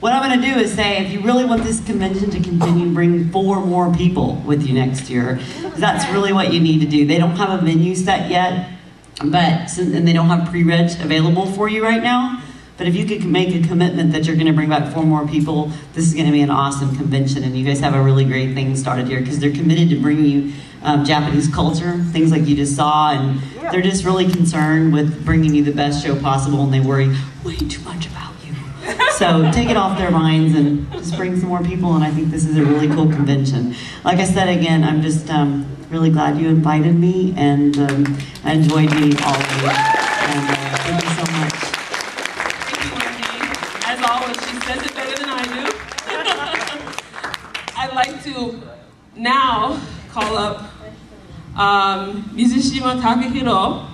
what I'm going to do is say, if you really want this convention to continue, bring four more people with you next year. That's really what you need to do. They don't have a venue set yet, but and they don't have pre-reg available for you right now. But if you could make a commitment that you're going to bring back four more people, this is going to be an awesome convention, and you guys have a really great thing started here because they're committed to bringing you um, Japanese culture, things like you just saw, and they're just really concerned with bringing you the best show possible, and they worry way too much about. So take it off their minds and just bring some more people, and I think this is a really cool convention. Like I said again, I'm just um, really glad you invited me, and um, I enjoyed meeting all of you. And uh, thank you so much. Thank you, Margie. As always, she says it better than I do. I'd like to now call up um, Mizushima Takahiro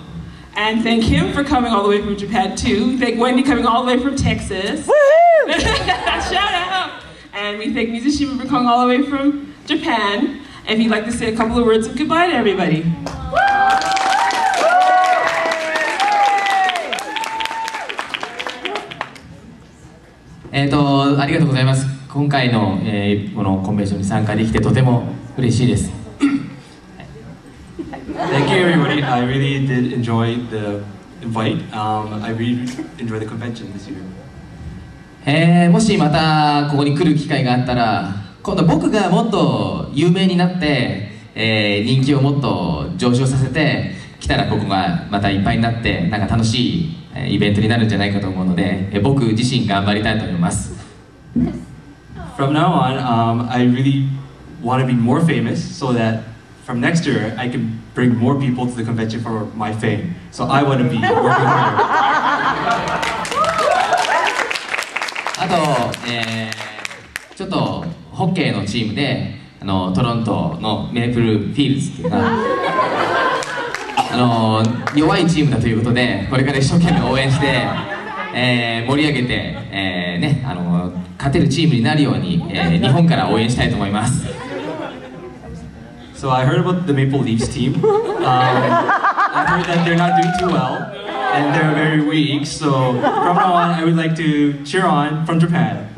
and thank him for coming all the way from Japan too. Thank Wendy coming all the way from Texas. Shout out! And we thank Mizushima for coming all the way from Japan. If he'd like to say a couple of words of goodbye to everybody. えーと、ありがとうございます。今回の、えー、このコンベンションに参加できてとても嬉しいです。Thank you, everybody. I really did enjoy the invite. Um, I really enjoyed the convention this year. えー、もしまたここに来る機会があったら、今度僕がもっと有名になって、えー、人気をもっと上昇させて、来たらここがまたいっぱいになって、なんか楽しいイベントになるんじゃないかと思うので、えー、僕自身頑張りたいと思います。From now on, um, I really want to be more famous so that from next year I can bring more people to the convention for my fame. So I want to be working harder. あと、えー、ちょっとホッケーのチームであのトロントのメープルフィールズっていうかあの弱いチームだということでこれから一生懸命応援して、えー、盛り上げて、えーね、あの勝てるチームになるように、えー、日本から応援したいと思います。So I heard about the Maple Leafs team. Um, I heard that they're not doing too well. And they're very weak. So from now on, I would like to cheer on from Japan.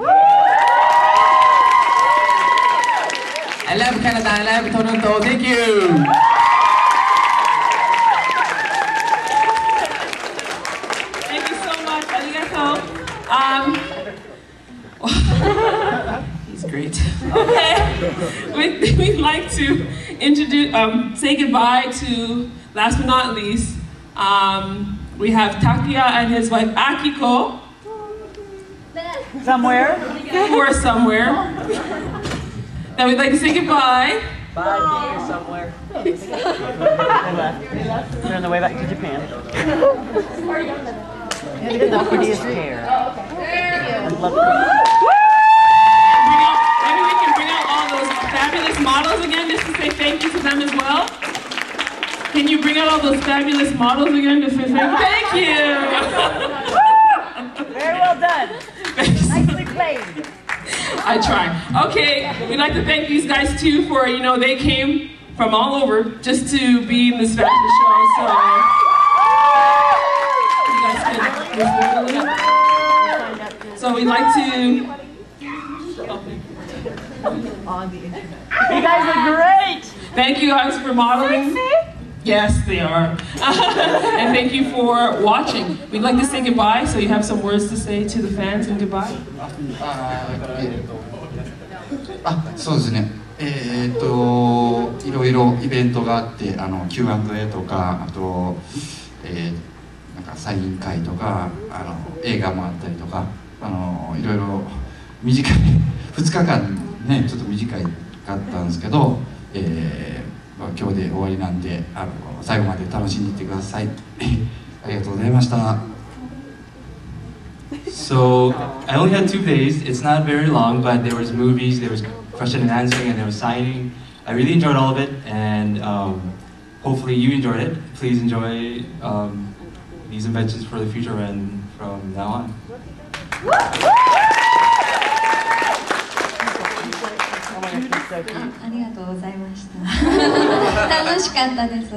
I love Canada, I love Toronto, thank you! Thank you so much, arigato. Um, he's great. Okay, we'd, we'd like to introduce, um, say goodbye to, last but not least, um, we have Takuya and his wife Akiko. Somewhere? Who are somewhere. Now we'd like to say goodbye. Bye, here somewhere. they left. They left. They're on the way back to Japan. and the prettiest hair. I love Maybe we can bring out all those fabulous models again just to say thank you to them as well. Can you bring out all those fabulous models again to say thank you? Very well done. Nicely played. I try. Okay, we'd like to thank these guys too for, you know, they came from all over just to be in this fashion show. So, you guys can So we'd like to. You guys look great. Thank you guys for modeling. Yes, they are. and thank you for watching. We'd like to say goodbye, so you have some words to say to the fans and goodbye. あ、そうですね。えー、っといろいろイベントがあってあの Q&A とかあと、えー、なんかサイン会とかあの映画もあったりとかあのいろいろ短い2日間ねちょっと短いかったんですけど、えー今日で終わりなんであの最後まで楽しんでいってくださいありがとうございました So I only had two days. It's not very long, but there was movies, there was question and answering, and there was signing. I really enjoyed all of it, and um, hopefully you enjoyed it. Please enjoy um, these inventions for the future and from now on. あありがとうございました楽しかったです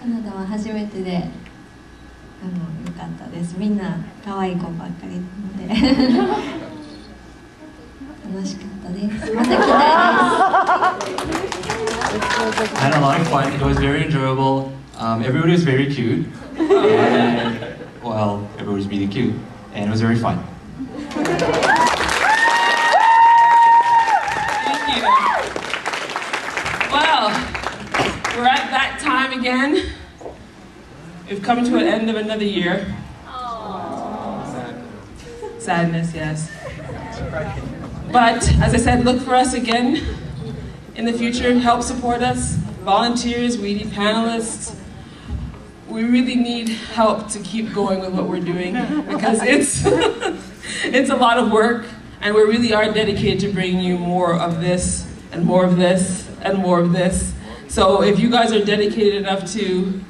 カナダは初めてであのよかったですみんな可愛い子ばっかりなので楽しかったですまた来たい Had a lot of fun. It was very enjoyable. Um, everybody was very cute. And, well, everybody was really cute. And it was very fun. Thank you. Well, we're at that time again. We've come to an end of another year. Sadness, yes. But as I said, look for us again in the future. Help support us. Volunteers, we need panelists. We really need help to keep going with what we're doing because it's it's a lot of work and we really are dedicated to bringing you more of this and more of this and more of this. So if you guys are dedicated enough to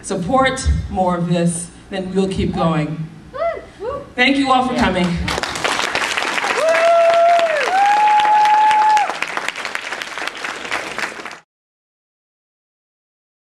support more of this, then we'll keep going. Thank you all for coming.